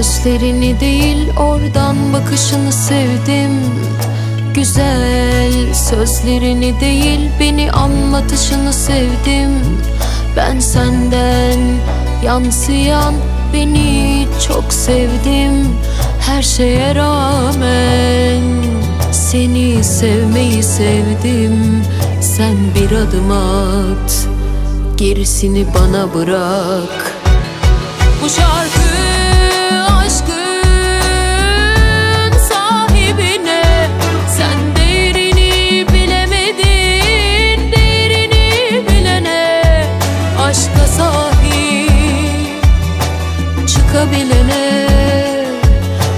Gözlerini değil oradan bakışını sevdim. Güzel sözlerini değil beni anlatışını sevdim. Ben senden yansıyan beni çok sevdim. Her şeye rağmen seni sevmeyi sevdim. Sen bir adım at gerisini bana bırak. Bu şarkı çıkabilene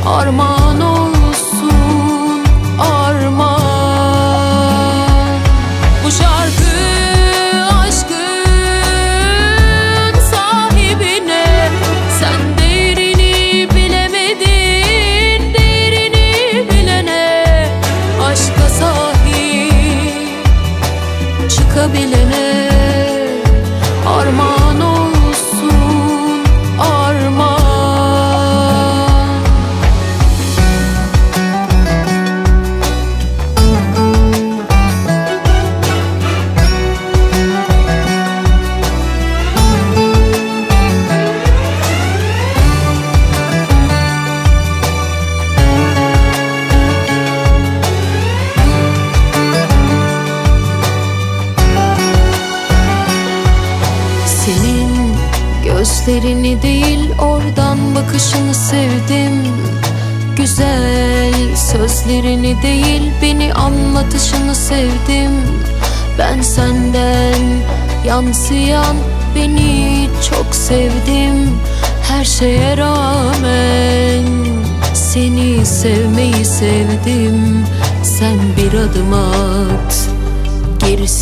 Armağan olsun armağan. Bu şarkı aşkın sahibine Sen değerini bilemedin değerini bilene Aşka sahip çıkabilene gözlerini değil oradan bakışını sevdim. Güzel sözlerini değil beni anlatışını sevdim. Ben senden yansıyan beni çok sevdim. Her şeye rağmen seni sevmeyi sevdim. Sen bir adım at gerisi